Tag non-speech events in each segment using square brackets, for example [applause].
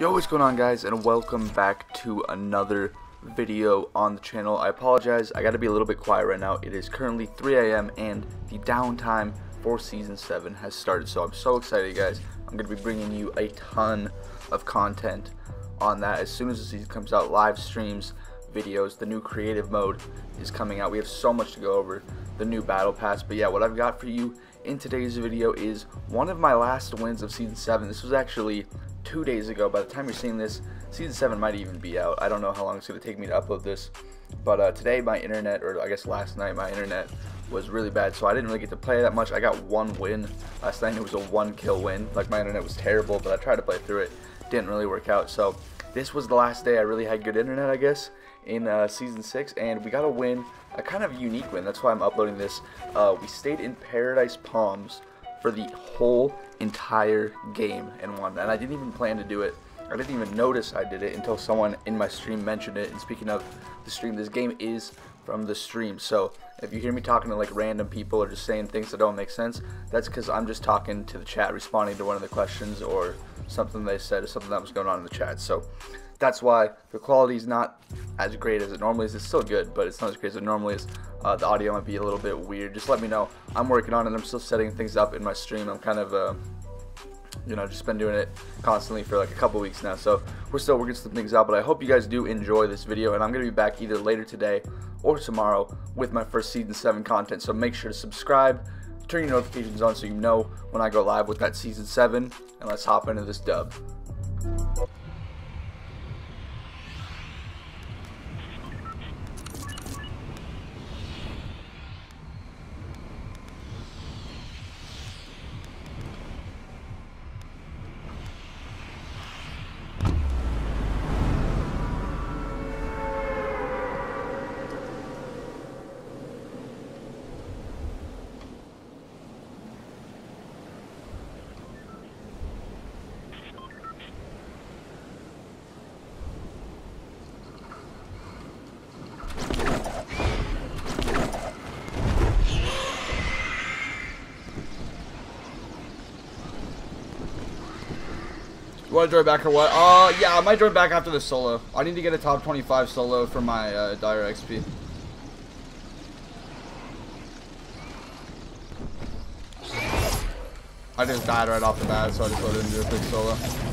Yo, what's going on guys, and welcome back to another video on the channel. I apologize, I gotta be a little bit quiet right now. It is currently 3 a.m. and the downtime for Season 7 has started, so I'm so excited guys. I'm gonna be bringing you a ton of content on that as soon as the season comes out. Live streams, videos, the new creative mode is coming out. We have so much to go over, the new battle pass, but yeah, what I've got for you in today's video is one of my last wins of Season 7. This was actually two days ago. By the time you're seeing this, season seven might even be out. I don't know how long it's going to take me to upload this, but uh, today my internet, or I guess last night my internet was really bad, so I didn't really get to play that much. I got one win last night. It was a one kill win. Like my internet was terrible, but I tried to play through it. Didn't really work out. So this was the last day I really had good internet, I guess, in uh, season six, and we got a win, a kind of unique win. That's why I'm uploading this. Uh, we stayed in Paradise Palms for the whole entire game and won. And I didn't even plan to do it. I didn't even notice I did it until someone in my stream mentioned it. And speaking of the stream, this game is from the stream. So if you hear me talking to like random people or just saying things that don't make sense, that's because I'm just talking to the chat, responding to one of the questions or something they said or something that was going on in the chat. So that's why the quality is not as great as it normally is. It's still good, but it's not as great as it normally is. Uh, the audio might be a little bit weird. Just let me know. I'm working on it. I'm still setting things up in my stream. I'm kind of, uh, you know, just been doing it constantly for like a couple weeks now. So we're still working some things out, but I hope you guys do enjoy this video. And I'm going to be back either later today or tomorrow with my first Season 7 content. So make sure to subscribe, turn your notifications on so you know when I go live with that Season 7. And let's hop into this dub. You want to join back or what? Uh, yeah, I might join back after the solo. I need to get a top 25 solo for my uh, Dire XP. I just died right off the bat, so I just loaded into a quick solo.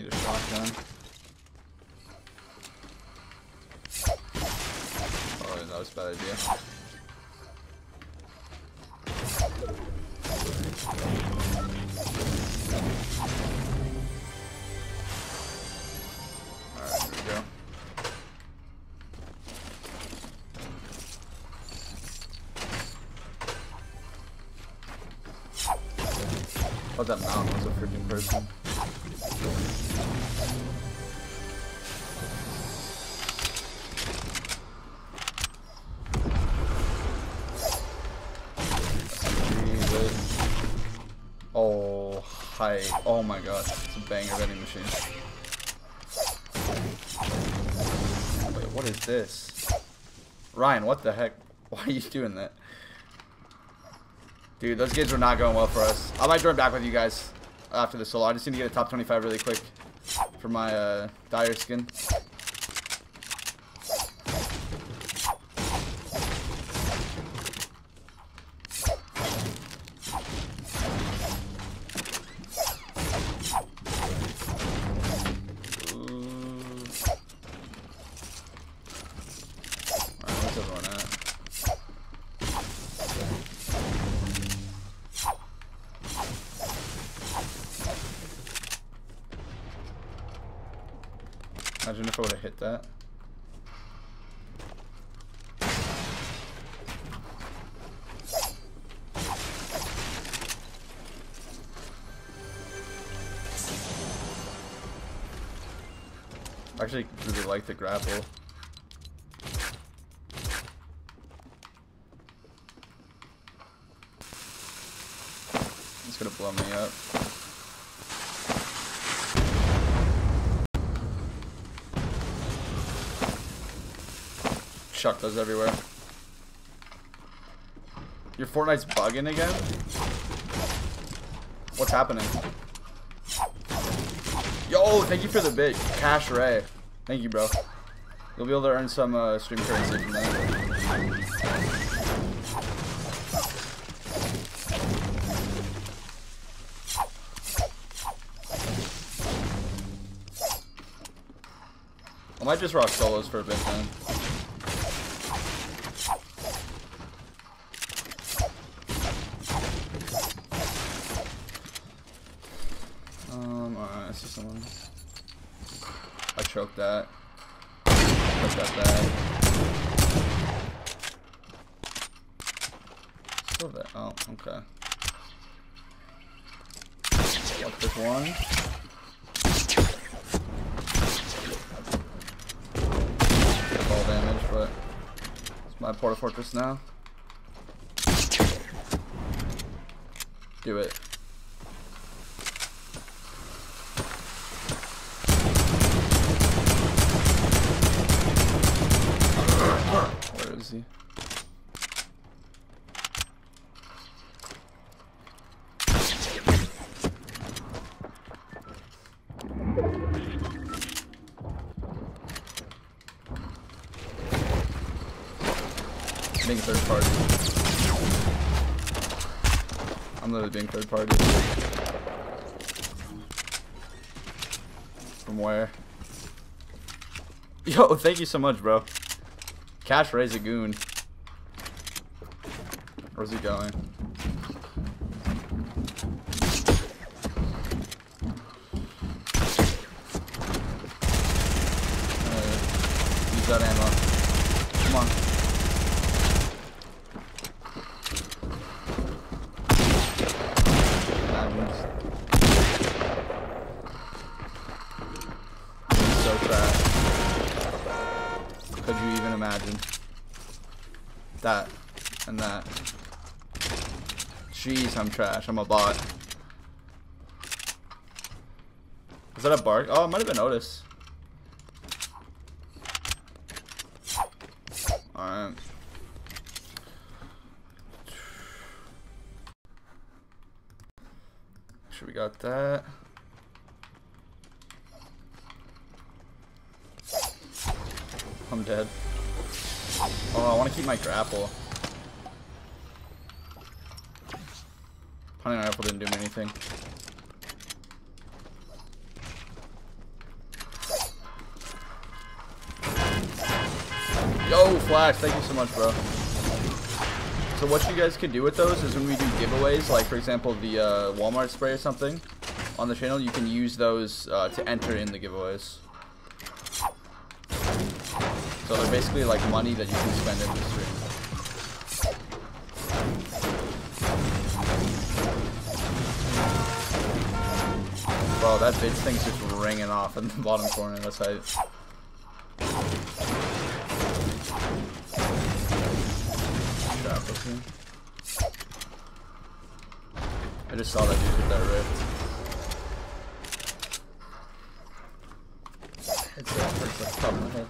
Need a shotgun. Oh, that was a bad idea. Oh, that mountain was a freaking person. Oh. My god. It's a banger vending machine. Wait, what is this? Ryan, what the heck? [laughs] Why are you doing that? Dude, those games were not going well for us. I might join back with you guys after the solo. I just need to get a top 25 really quick for my uh, dire skin. Alright, where's everyone at? Imagine if I would have hit that. I actually really like the grapple. It's to blow me up. Chuck those everywhere. Your Fortnite's bugging again? What's happening? Yo, thank you for the bit. Cash Ray. Thank you, bro. You'll be able to earn some uh, stream currency from that. I might just rock solos for a bit then. Um, alright, I see someone. I choked that. Choked that bad. Still there. Oh, okay. Fuck this one. Fall damage, but it's my Porta Fortress now. Do it. Where is he? Being third party. I'm literally being third party. From where? Yo, [laughs] thank you so much, bro. Cash Ray's a goon. Where's he going? Uh, use that ammo. Come on. Diamonds. He's so trash. Could you even imagine? That and that. Jeez, I'm trash. I'm a bot. Is that a bark? Oh, it might have been Otis. Alright. Sure we got that. I'm dead. Oh, I want to keep my grapple. Hunting rifle didn't do me anything. Yo, Flash, thank you so much, bro. So what you guys can do with those is when we do giveaways, like for example the uh, Walmart spray or something, on the channel, you can use those uh, to enter in the giveaways. So they're basically like money that you can spend in the stream. Bro, that bitch thing's just ringing off in the bottom corner. That's me. I just saw that dude hit that rift. It's top of my head.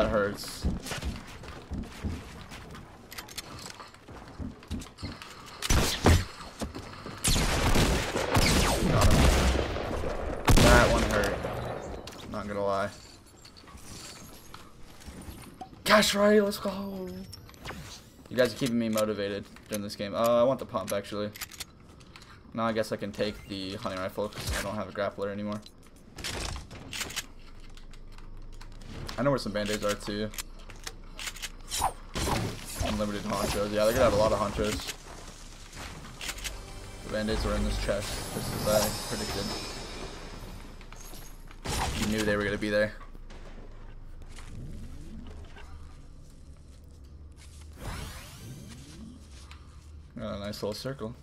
That hurts. That one hurt. Not gonna lie. Cash Ray, let's go. You guys are keeping me motivated during this game. Uh, I want the pump actually. Now I guess I can take the hunting rifle because I don't have a grappler anymore. I know where some band-aids are too. Unlimited honchos. Yeah, they're gonna have a lot of honchos. The band-aids are in this chest, just as I predicted. You knew they were gonna be there. A nice little circle.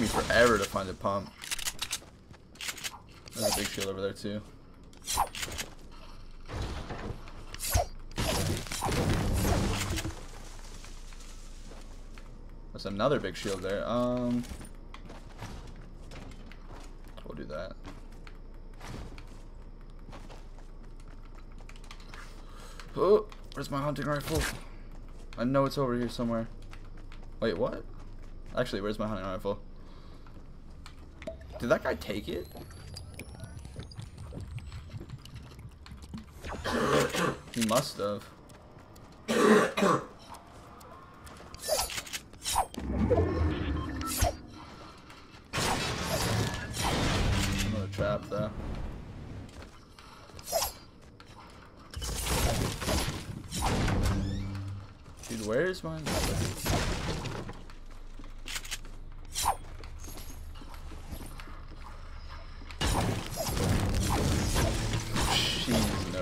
Me forever to find a pump. There's a big shield over there too. There's another big shield there. Um, we'll do that. Oh, where's my hunting rifle? I know it's over here somewhere. Wait, what? Actually, where's my hunting rifle? Did that guy take it? [coughs] he must have.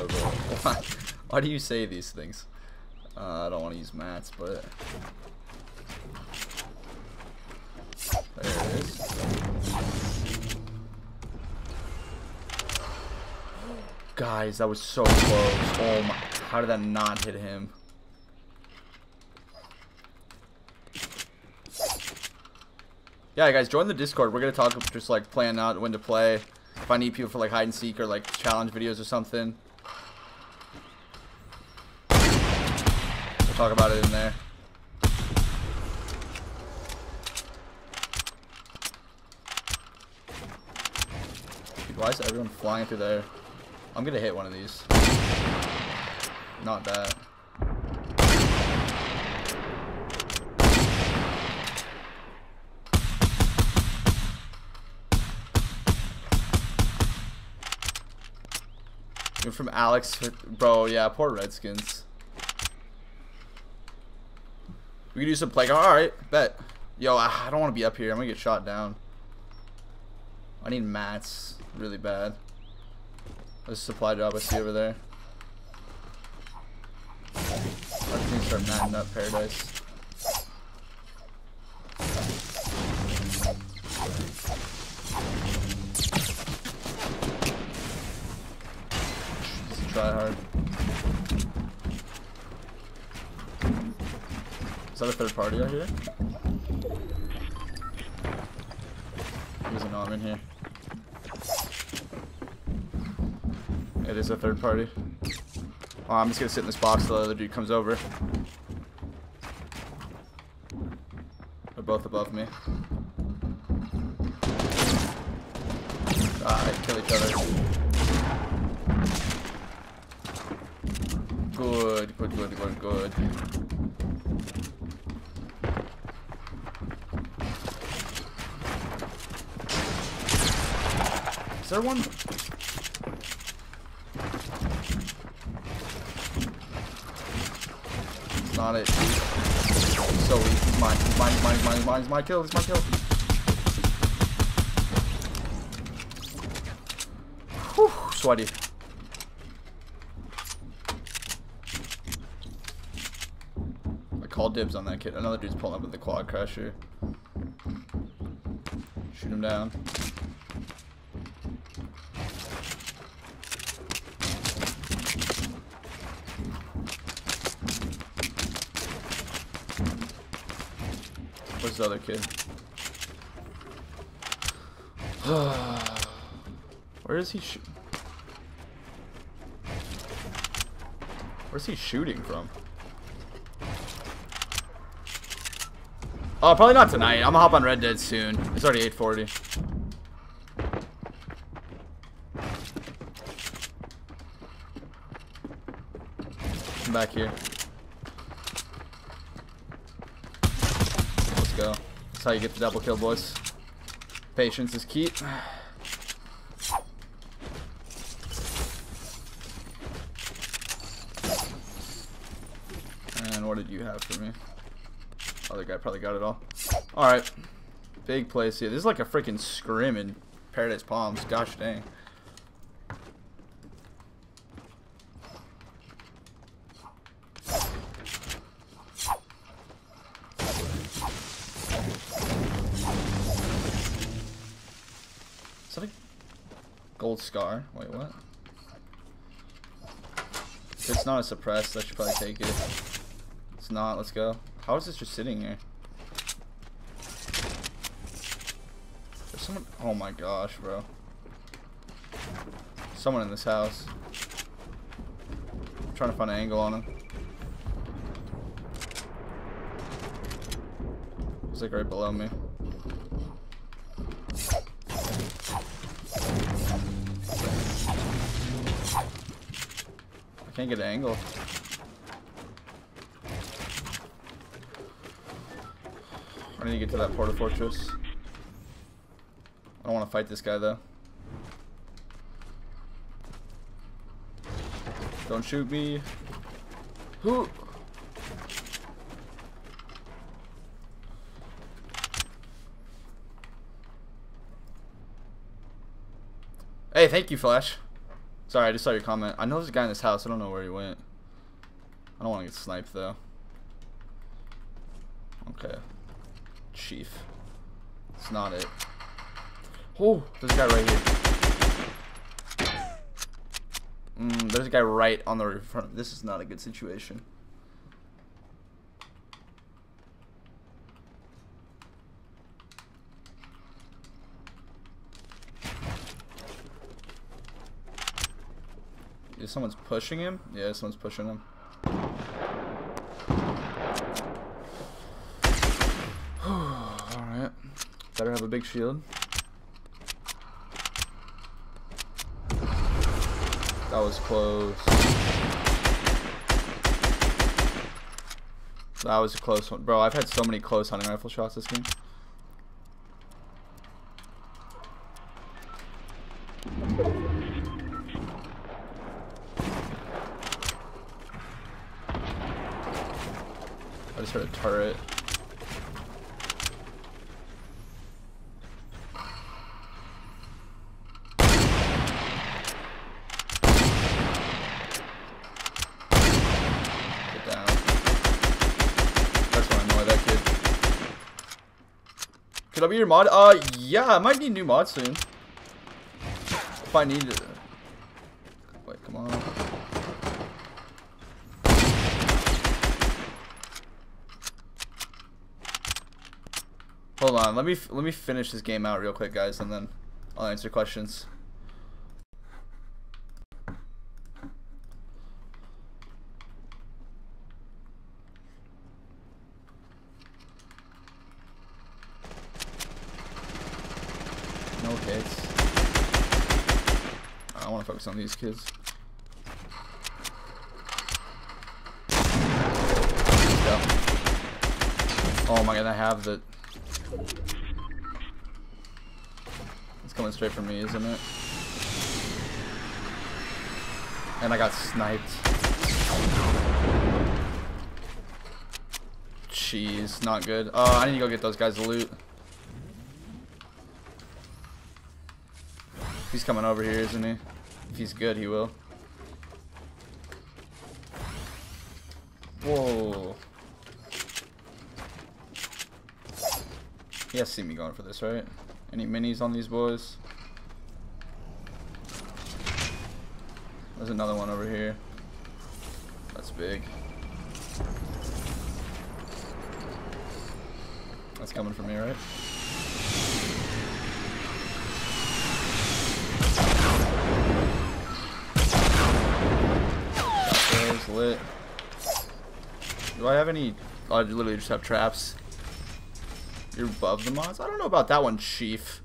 Why, [laughs] why do you say these things? Uh, I don't want to use mats, but there it is. Guys, that was so close. Oh my! How did that not hit him? Yeah, guys, join the Discord. We're gonna talk just like plan out when to play. If I need people for like hide and seek or like challenge videos or something. Talk about it in there. Dude, why is everyone flying through there? I'm gonna hit one of these. Not that. From Alex, bro. Yeah, poor Redskins. We can do some play. All right, bet. Yo, I don't want to be up here. I'm gonna get shot down. I need mats really bad. There's a supply drop I see over there. I to start matting up paradise. Try hard. Is that a third party out here? He doesn't know I'm in here. It is a third party. Oh, I'm just gonna sit in this box till the other dude comes over. They're both above me. Ah, kill each other. Good, good, good, good, good. Is one? It's not it. So. He's mine. He's mine. He's mine. He's mine. He's mine. It's my kill. It's my kill. Whew, sweaty. I called dibs on that kid. Another dude's pulling up with the quad crasher. Shoot him down. this other kid. [sighs] Where is he Where's he shooting from? Oh, probably not tonight. I'm gonna hop on Red Dead soon. It's already 840. I'm back here. How you get the double kill, boys. Patience is key. And what did you have for me? Oh, Other guy probably got it all. Alright. Big place here. This is like a freaking scrim in Paradise Palms. Gosh dang. Is that a gold scar? Wait, what? If it's not a suppressed, I should probably take it. It's not, let's go. How is this just sitting here? There's someone, oh my gosh, bro. Someone in this house. I'm trying to find an angle on him. He's like right below me. Can't get an angle. I need to get to that porta fortress. I don't want to fight this guy though. Don't shoot me. Who? Hey, thank you, Flash. Sorry, I just saw your comment. I know there's a guy in this house. I don't know where he went. I don't want to get sniped, though. Okay. Chief. It's not it. Oh, there's a guy right here. Mm, there's a guy right on the front. This is not a good situation. Someone's pushing him? Yeah, someone's pushing him. [sighs] Alright. Better have a big shield. That was close. That was a close one. Bro, I've had so many close hunting rifle shots this game. Just heard a turret. Could I be your mod? Uh, yeah, I might need new mod soon. If I need it. Wait, come on. Hold on, let me let me finish this game out real quick, guys, and then I'll answer questions. No kids. I want to focus on these kids. Oh my god, I have the. It's coming straight for me, isn't it? And I got sniped. Jeez, not good. Oh, I need to go get those guys' loot. He's coming over here, isn't he? If he's good, he will. Whoa. He has seen me going for this, right? Any minis on these boys? There's another one over here. That's big. That's coming for me, right? That lit. Do I have any? Oh, I literally just have traps. You're above the mods? I don't know about that one, Chief.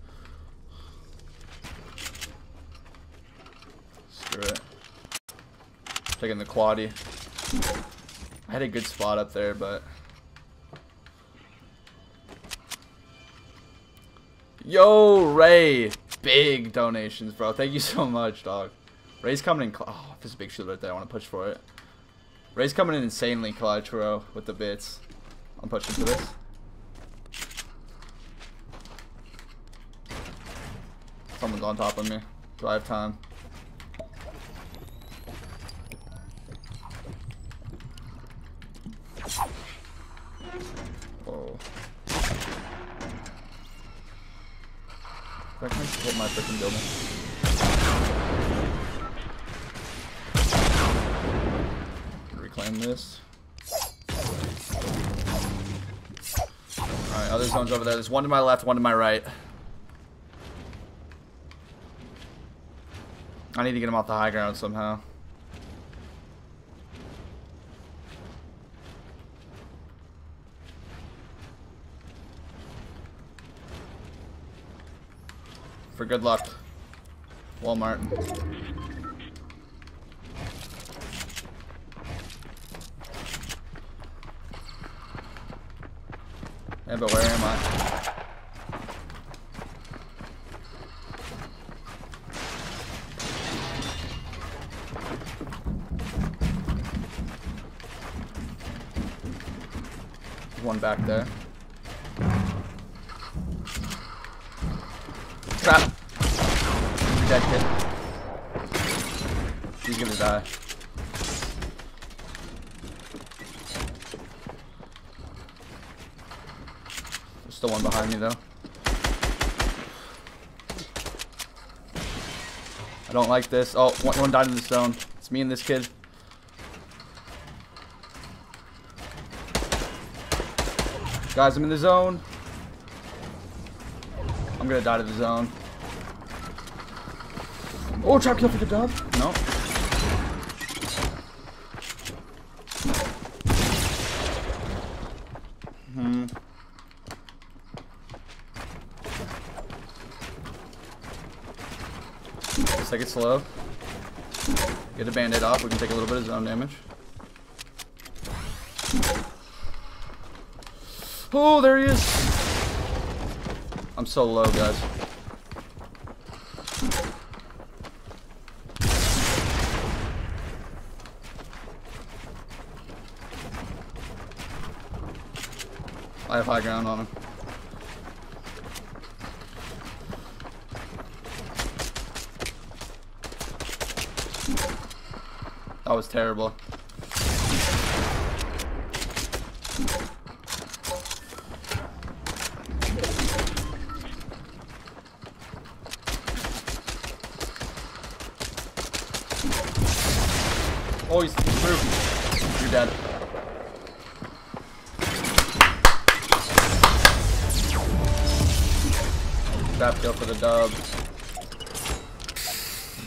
Screw it. Taking the quaddy. I had a good spot up there, but... Yo, Ray! Big donations, bro. Thank you so much, dog. Ray's coming in... Oh, there's a big shield right there. I want to push for it. Ray's coming in insanely clutch, bro, with the bits. I'm pushing for this. On top of me. Do I have time? Whoa. That can hit my freaking building. Reclaim this. Alright, other zones over there. There's one to my left, one to my right. I need to get him off the high ground somehow. For good luck. Walmart. Yeah, but where am I? One back there. Trap. Dead, kid. He's gonna die. There's still one behind me, though. I don't like this. Oh, one, one died in the zone. It's me and this kid. Guys, I'm in the zone. I'm gonna die to the zone. Oh, trap kill for the dub. No. Hmm. Let's take it slow. Get a band-aid off. We can take a little bit of zone damage. Oh, there he is. I'm so low, guys. I have high ground on him. That was terrible. Oh, he's through. You're dead. Dub.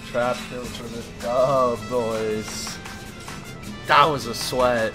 Trap kill for the dub, boys. That was a sweat.